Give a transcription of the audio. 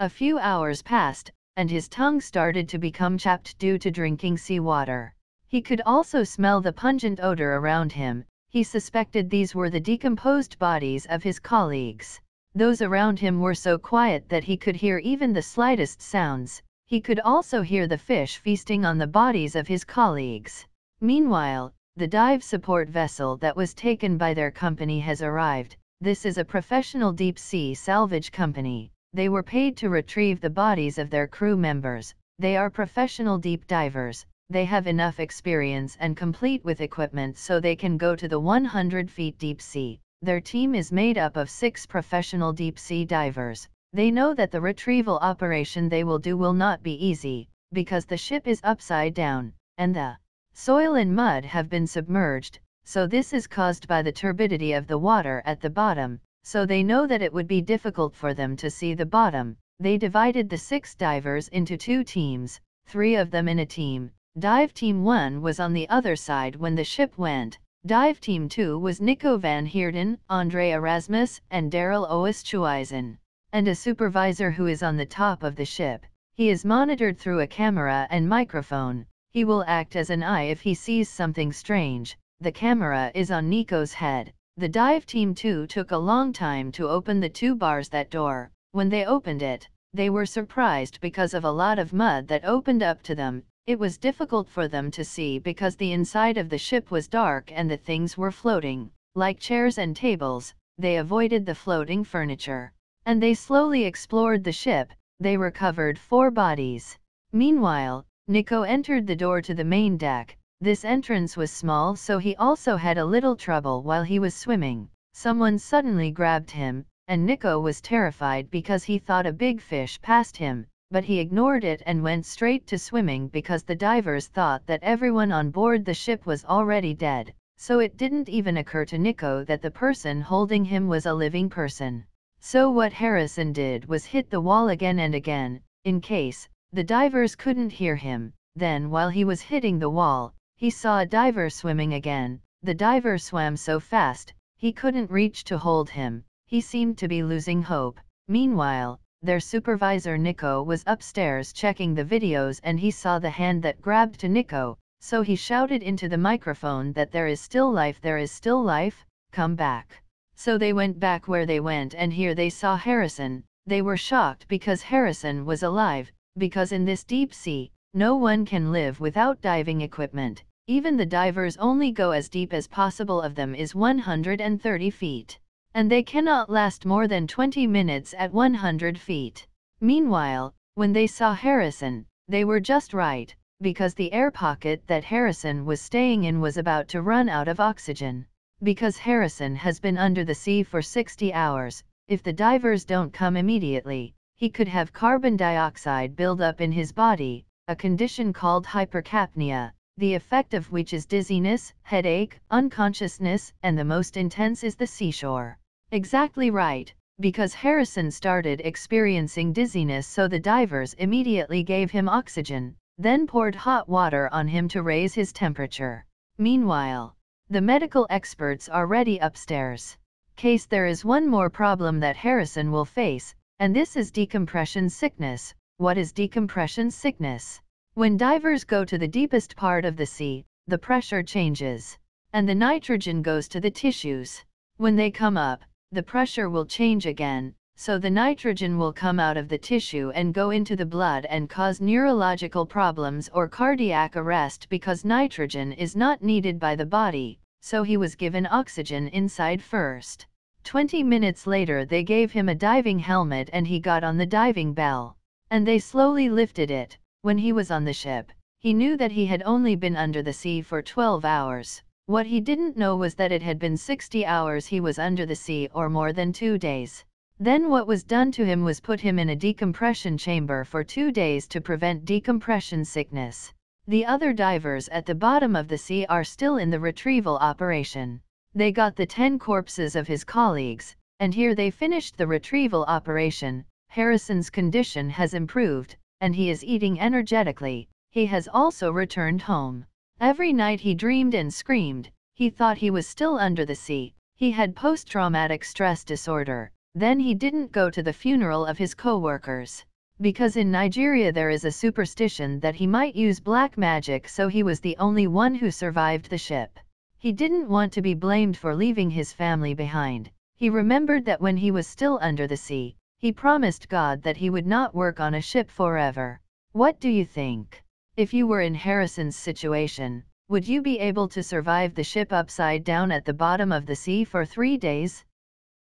A few hours passed, and his tongue started to become chapped due to drinking seawater. He could also smell the pungent odor around him, he suspected these were the decomposed bodies of his colleagues. Those around him were so quiet that he could hear even the slightest sounds, he could also hear the fish feasting on the bodies of his colleagues. Meanwhile, the dive support vessel that was taken by their company has arrived, this is a professional deep-sea salvage company, they were paid to retrieve the bodies of their crew members, they are professional deep divers, they have enough experience and complete with equipment so they can go to the 100 feet deep sea. Their team is made up of six professional deep sea divers. They know that the retrieval operation they will do will not be easy, because the ship is upside down, and the soil and mud have been submerged, so this is caused by the turbidity of the water at the bottom, so they know that it would be difficult for them to see the bottom. They divided the six divers into two teams, three of them in a team, Dive Team 1 was on the other side when the ship went. Dive Team 2 was Nico van Heerden, Andre Erasmus, and Daryl Oosthuizen. And a supervisor who is on the top of the ship. He is monitored through a camera and microphone. He will act as an eye if he sees something strange. The camera is on Nico's head. The dive team too took a long time to open the two bars that door. When they opened it, they were surprised because of a lot of mud that opened up to them, it was difficult for them to see because the inside of the ship was dark and the things were floating, like chairs and tables, they avoided the floating furniture. And they slowly explored the ship, they recovered four bodies. Meanwhile, Nico entered the door to the main deck, this entrance was small so he also had a little trouble while he was swimming. Someone suddenly grabbed him, and Nico was terrified because he thought a big fish passed him, but he ignored it and went straight to swimming because the divers thought that everyone on board the ship was already dead, so it didn't even occur to Nico that the person holding him was a living person. So what Harrison did was hit the wall again and again, in case, the divers couldn't hear him, then while he was hitting the wall, he saw a diver swimming again, the diver swam so fast, he couldn't reach to hold him, he seemed to be losing hope. Meanwhile, their supervisor Nico was upstairs checking the videos and he saw the hand that grabbed to Nico, so he shouted into the microphone that there is still life there is still life, come back. So they went back where they went and here they saw Harrison, they were shocked because Harrison was alive, because in this deep sea, no one can live without diving equipment, even the divers only go as deep as possible of them is 130 feet and they cannot last more than 20 minutes at 100 feet. Meanwhile, when they saw Harrison, they were just right, because the air pocket that Harrison was staying in was about to run out of oxygen. Because Harrison has been under the sea for 60 hours, if the divers don't come immediately, he could have carbon dioxide build up in his body, a condition called hypercapnia, the effect of which is dizziness, headache, unconsciousness, and the most intense is the seizure. Exactly right, because Harrison started experiencing dizziness so the divers immediately gave him oxygen, then poured hot water on him to raise his temperature. Meanwhile, the medical experts are ready upstairs. Case there is one more problem that Harrison will face, and this is decompression sickness. What is decompression sickness? When divers go to the deepest part of the sea, the pressure changes, and the nitrogen goes to the tissues. When they come up, the pressure will change again, so the nitrogen will come out of the tissue and go into the blood and cause neurological problems or cardiac arrest because nitrogen is not needed by the body, so he was given oxygen inside first. 20 minutes later they gave him a diving helmet and he got on the diving bell. And they slowly lifted it. When he was on the ship, he knew that he had only been under the sea for 12 hours. What he didn't know was that it had been 60 hours he was under the sea or more than two days. Then what was done to him was put him in a decompression chamber for two days to prevent decompression sickness. The other divers at the bottom of the sea are still in the retrieval operation. They got the 10 corpses of his colleagues, and here they finished the retrieval operation. Harrison's condition has improved, and he is eating energetically. He has also returned home. Every night he dreamed and screamed, he thought he was still under the sea, he had post-traumatic stress disorder, Then he didn't go to the funeral of his co-workers. Because in Nigeria there is a superstition that he might use black magic so he was the only one who survived the ship. He didn't want to be blamed for leaving his family behind. He remembered that when he was still under the sea, he promised God that he would not work on a ship forever. What do you think? If you were in Harrison's situation, would you be able to survive the ship upside down at the bottom of the sea for three days?